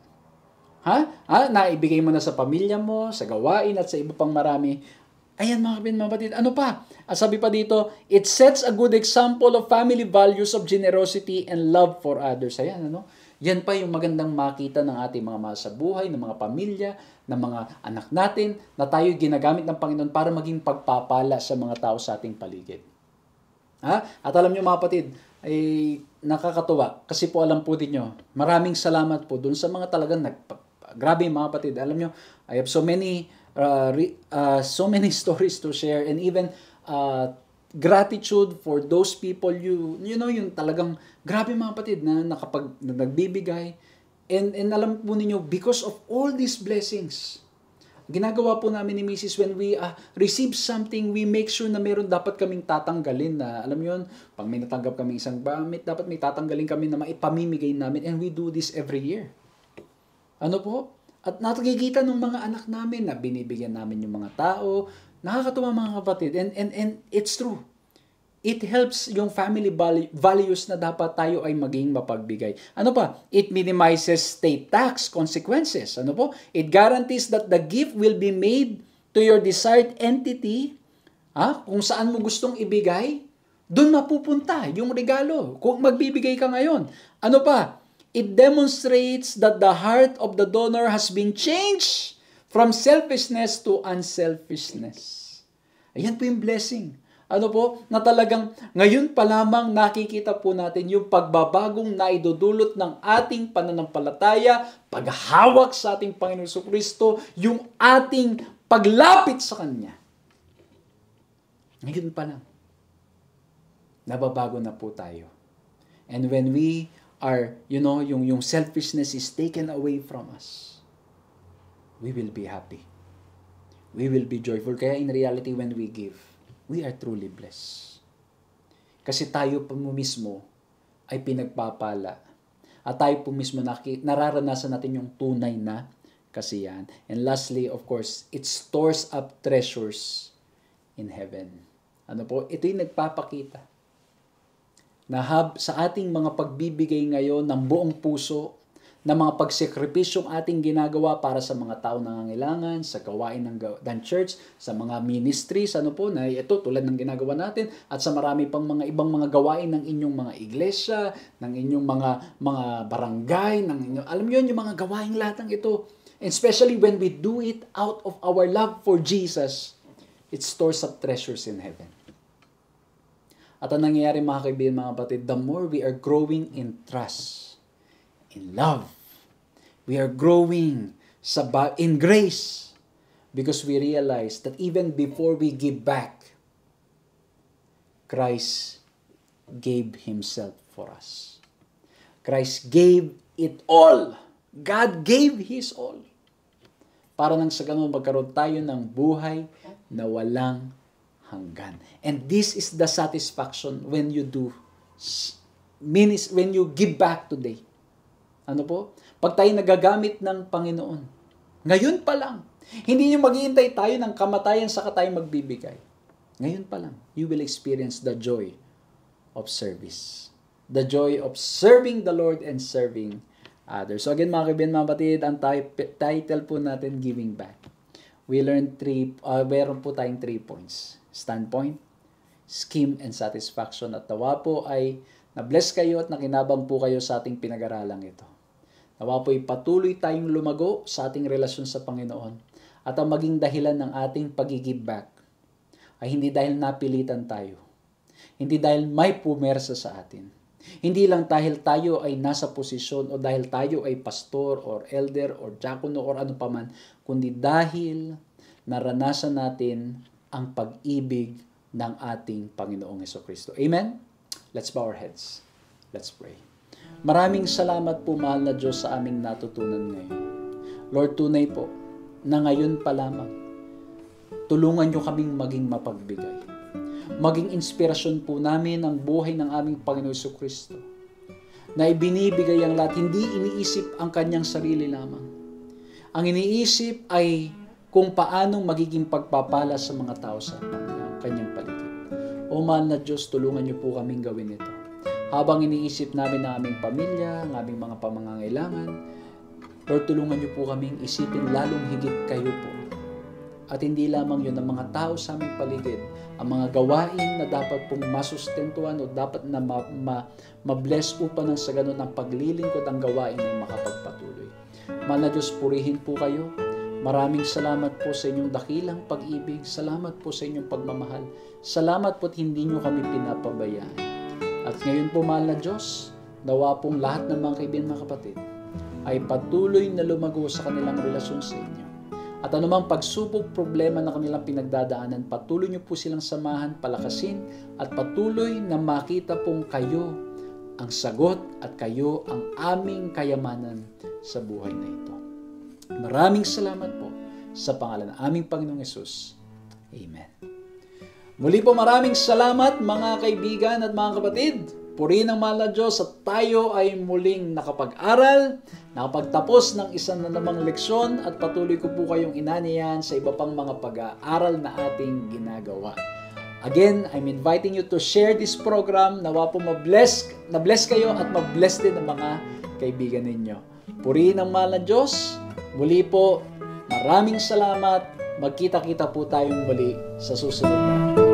Ha? ha? Naibigay mo na sa pamilya mo, sa gawain at sa iba pang marami. Ayan mga kapatid. Ano pa? At sabi pa dito, it sets a good example of family values of generosity and love for others. Ayan, ano? Yan pa yung magandang makita ng ating mga mahal sa buhay, ng mga pamilya, ng mga anak natin, na tayo ginagamit ng Panginoon para maging pagpapala sa mga tao sa ating paligid. Ha? At alam nyo mga kapatid, ay nakakatuwa kasi po alam po din nyo, maraming salamat po dun sa mga talagang nag grabe mga kapatid. Alam nyo, I have so many uh, re, uh, so many stories to share and even uh, gratitude for those people you you know yung talagang grabe mga kapatid na nakapag na nagbibigay and and alam po ninyo because of all these blessings ginagawa po namin ni Mrs. when we uh, receive something, we make sure na meron dapat kaming tatanggalin na, alam yon pag may natanggap kami isang gamit, dapat may tatanggalin kami na maipamimigay namin and we do this every year. Ano po? At nakikita ng mga anak namin na binibigyan namin yung mga tao. Nakakatuwa mga kapatid. And, and, and it's true. It helps yung family values na dapat tayo ay maging mapagbigay. Ano pa? It minimizes state tax consequences. Ano po? It guarantees that the gift will be made to your desired entity. Ha? Kung saan mo gustong ibigay, doon mapupunta yung regalo. Kung magbibigay ka ngayon. Ano pa? It demonstrates that the heart of the donor has been changed from selfishness to unselfishness. Ayan po yung blessing. Ano po, na talagang ngayon pa lamang nakikita po natin yung pagbabagong naidudulot ng ating pananampalataya, paghawak sa ating Panginoon Kristo, yung ating paglapit sa Kanya. Ngayon pa lang, nababago na po tayo. And when we are, you know, yung, yung selfishness is taken away from us, we will be happy. We will be joyful. Kaya in reality, when we give, we are truly blessed. Kasi tayo po mismo ay pinagpapala. At tayo po mismo nararanasan natin yung tunay na kasiyahan. And lastly, of course, it stores up treasures in heaven. Ano po? Ito yung nagpapakita na hab sa ating mga pagbibigay ngayon ng buong puso, na mga pagsekripisyong ating ginagawa para sa mga tao nangangailangan, sa gawain ng, ng church, sa mga ministries, ano po, na ito tulad ng ginagawa natin, at sa marami pang mga ibang mga gawain ng inyong mga iglesia, ng inyong mga mga barangay, ng inyong, alam niyo yung mga gawain lahat ng ito. And especially when we do it out of our love for Jesus, it stores up treasures in heaven. At ang nangyayari mga kaibigan, mga kapatid, the more we are growing in trust, in love, we are growing sa in grace because we realize that even before we give back, Christ gave Himself for us. Christ gave it all. God gave His all. Para nang sa ganun magkaroon tayo ng buhay na walang hanggan. And this is the satisfaction when you do means when you give back today. Ano po? Pag tayo nagagamit ng Panginoon. Ngayon pa lang, Hindi yung maghihintay tayo ng kamatayan sa tayo magbibigay. Ngayon pa lang, you will experience the joy of service. The joy of serving the Lord and serving others. So again mga kaibigan, mga batid, ang title po natin, Giving Back. We learned three, uh, meron po tayong three points. Standpoint, scheme, and satisfaction. At tawa po ay na-bless kayo at nakinabang po kayo sa ating pinag-aralang ito. Nawa po ay patuloy tayong lumago sa ating relasyon sa Panginoon at ang maging dahilan ng ating pag-give back ay hindi dahil napilitan tayo. Hindi dahil may pumersa sa atin. Hindi lang dahil tayo ay nasa posisyon o dahil tayo ay pastor or elder or diakono or ano paman, kundi dahil naranasan natin ang pag-ibig ng ating Panginoong Heso Kristo. Amen? Let's bow our heads. Let's pray. Maraming salamat po, mahal na Diyos, sa aming natutunan ngayon. Lord, tunay po, na ngayon pa lamang, Tulungan nyo kaming maging mapagbigay. Maging inspirasyon po namin ang buhay ng aming Panginoon Kristo na ibinibigay ang lahat, hindi iniisip ang kanyang sarili lamang. Ang iniisip ay kung paanong magiging pagpapala sa mga tao sa kanyang paligid. O mahal na Diyos, tulungan niyo po kaming gawin ito. Habang iniisip namin ang aming pamilya, ang aming mga pamangangailangan, Lord, tulungan niyo po kaming isipin lalong higit kayo po at hindi lamang yun ang mga tao sa aming paligid, ang mga gawain na dapat pong masustentuhan o dapat na ma- ma- ma-bless upang nang sa ganun ang paglilingkod ang gawain ay makapagpatuloy. Mahal na Diyos, purihin po kayo. Maraming salamat po sa inyong dakilang pag-ibig. Salamat po sa inyong pagmamahal. Salamat po at hindi nyo kami pinapabayaan. At ngayon po, mahal na Diyos, nawa pong lahat ng mga kaibigan mga kapatid ay patuloy na lumago sa kanilang relasyon sa inyo at anumang pagsubok, problema na kanilang pinagdadaanan, patuloy niyo po silang samahan, palakasin, at patuloy na makita pong kayo ang sagot at kayo ang aming kayamanan sa buhay na ito. Maraming salamat po sa pangalan ng aming Panginoong Yesus. Amen. Muli po maraming salamat mga kaibigan at mga kapatid. Purihin ang mahal na Diyos at tayo ay muling nakapag-aral, nakapagtapos ng isang na namang leksyon at patuloy ko po kayong inaniyan sa iba pang mga pag-aaral na ating ginagawa. Again, I'm inviting you to share this program. Nawa po mabless, na-bless kayo at mabless din ang mga kaibigan ninyo. Purihin ang mahal na Diyos. Muli po, maraming salamat. Magkita-kita po tayong muli sa susunod na